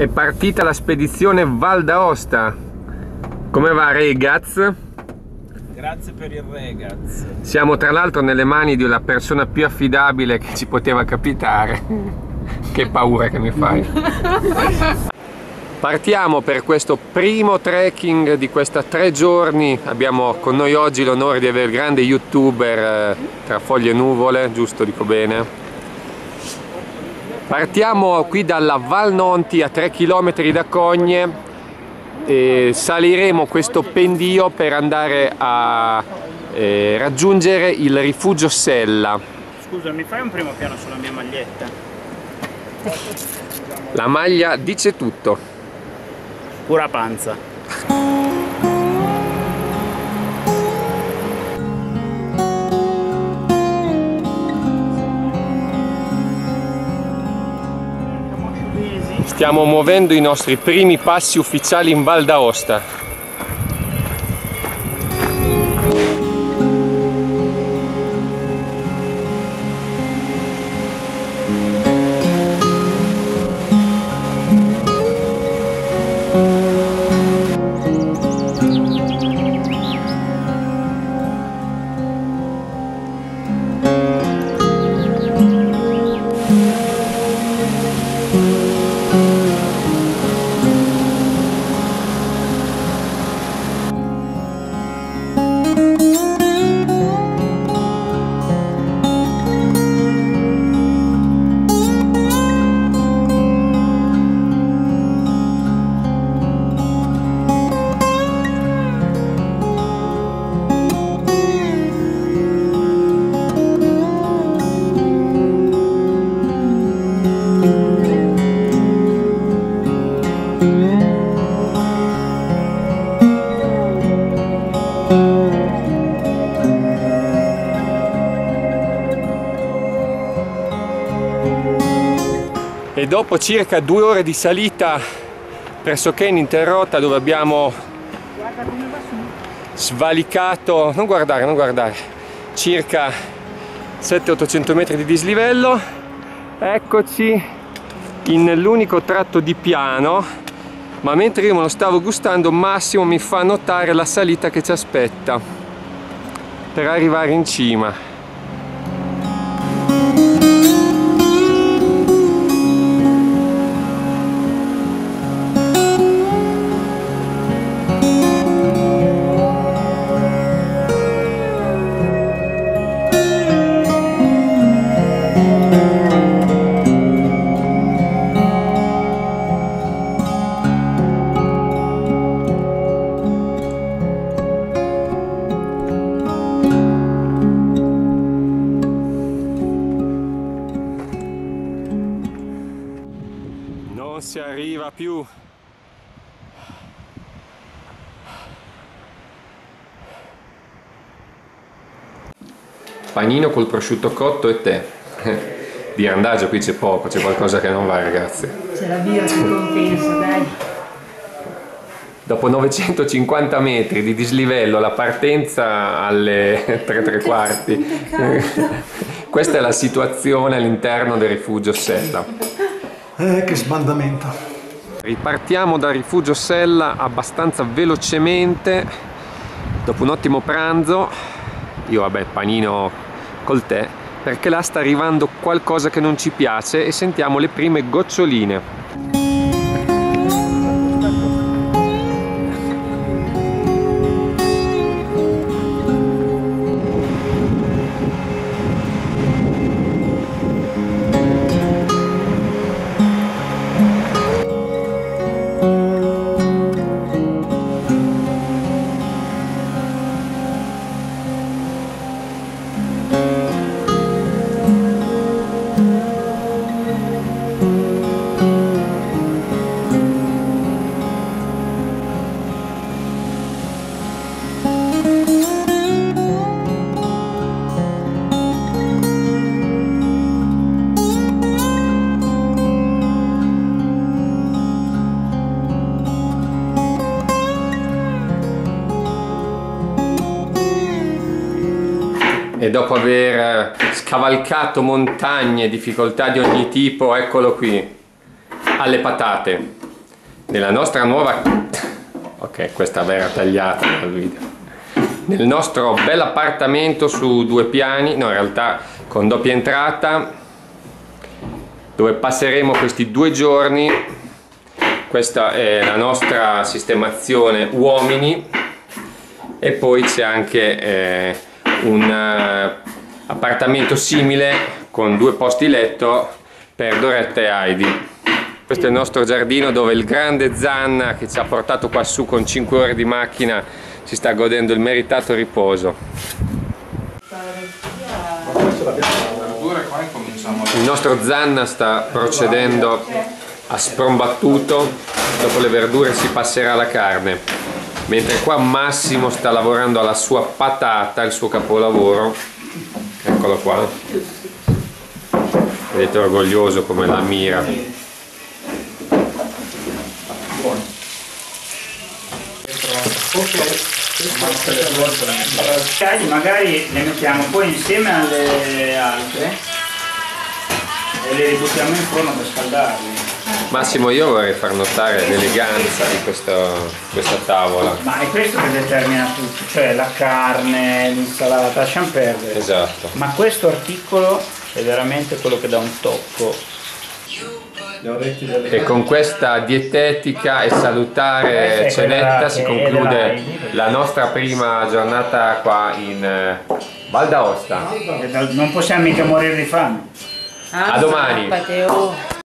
È partita la spedizione Val d'Aosta. Come va Regaz? Grazie per il Regaz. Siamo tra l'altro nelle mani di una persona più affidabile che ci poteva capitare. che paura che mi fai. Partiamo per questo primo trekking di questa tre giorni. Abbiamo con noi oggi l'onore di avere il grande youtuber eh, tra foglie e nuvole, giusto dico bene? Partiamo qui dalla Val Nonti a 3 km da Cogne e saliremo questo pendio per andare a eh, raggiungere il rifugio Sella. Scusa, mi fai un primo piano sulla mia maglietta? La maglia dice tutto. Pura panza. Stiamo muovendo i nostri primi passi ufficiali in Val d'Aosta. Dopo circa due ore di salita pressoché ininterrotta dove abbiamo svalicato, non guardare, non guardare, circa 700-800 metri di dislivello, eccoci in l'unico tratto di piano, ma mentre io me lo stavo gustando Massimo mi fa notare la salita che ci aspetta per arrivare in cima. Più. Panino col prosciutto cotto e tè. Di randagio qui c'è poco c'è qualcosa che non va ragazzi. C'è la birra che compensa dai. Dopo 950 metri di dislivello la partenza alle 3 3 quarti. questa è la situazione all'interno del rifugio Sella eh, che sbandamento. Ripartiamo dal rifugio Sella abbastanza velocemente dopo un ottimo pranzo. Io vabbè panino col tè perché là sta arrivando qualcosa che non ci piace e sentiamo le prime goccioline e dopo aver scavalcato montagne, difficoltà di ogni tipo, eccolo qui, alle patate. nella nostra nuova... Ok, questa vera tagliata dal video. Nel nostro bel appartamento su due piani, no in realtà con doppia entrata, dove passeremo questi due giorni. Questa è la nostra sistemazione uomini e poi c'è anche eh, un eh, appartamento simile con due posti letto per Doretta e Heidi. Questo è il nostro giardino dove il grande Zanna che ci ha portato qua su con 5 ore di macchina si sta godendo il meritato riposo. Il nostro Zanna sta procedendo a sprombattuto, dopo le verdure si passerà alla carne, mentre qua Massimo sta lavorando alla sua patata, il suo capolavoro. Eccolo qua. Vedete orgoglioso come la mira. Cagli magari le mettiamo poi insieme alle altre e le ributtiamo in forno per scaldarle. Massimo io vorrei far notare l'eleganza di questo- questa tavola. Ma è questo che determina tutto, cioè la carne, l'insalata, lasciamo perdere. Esatto. Ma questo articolo è veramente quello che dà un tocco. E con questa dietetica e salutare Eh, cenetta si conclude dai. la nostra prima giornata qua in eh, Val d'Aosta. Non possiamo mica morire di fame. Ah, A domani. oh.